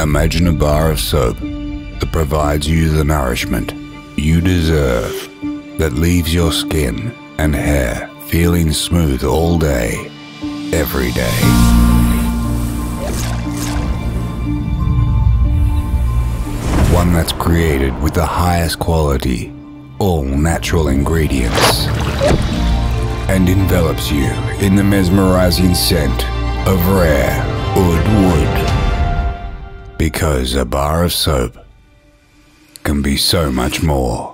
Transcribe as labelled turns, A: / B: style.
A: Imagine a bar of soap that provides you the nourishment you deserve, that leaves your skin and hair feeling smooth all day, every day. One that's created with the highest quality, all natural ingredients, and envelops you in the mesmerizing scent of rare oud wood. Because a bar of soap can be so much more.